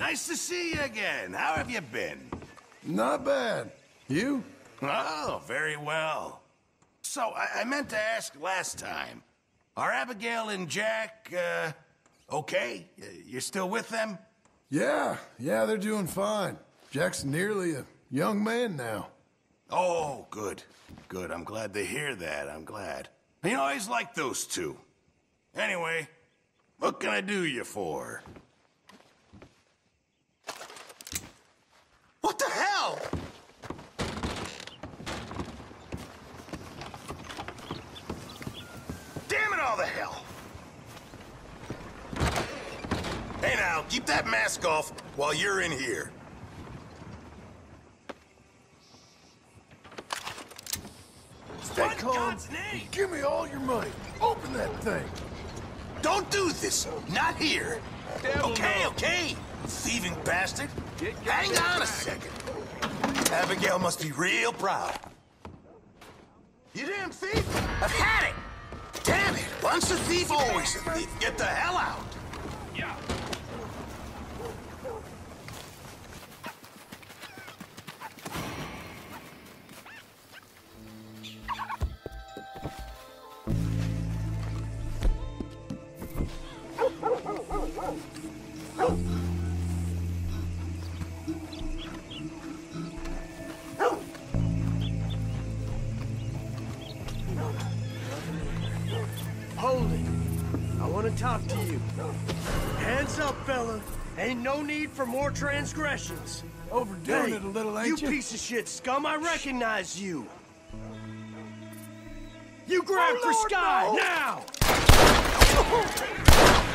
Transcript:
Nice to see you again. How have you been? Not bad. You? Oh, very well. So, I, I meant to ask last time. Are Abigail and Jack, uh, okay? You're still with them? Yeah, yeah, they're doing fine. Jack's nearly a young man now. Oh, good. Good. I'm glad to hear that. I'm glad. You know, I always liked those two. Anyway, what can I do you for? What the hell? Damn all the hell! Hey now, keep that mask off while you're in here. Stay What calm. Give me all your money. Open that thing. Don't do this! Not here! okay, okay! Thieving bastard! Hang on a second! Abigail must be real proud. You damn thief! I've had it! Once a thief, always a thief. Get the hell out! Yeah. Hold Hold it. I want to talk to you. Hands up, fella. Ain't no need for more transgressions. Overdoing hey, it a little, ain't you? You piece of shit scum, I recognize you. You grab oh, for Lord, Sky, no. now!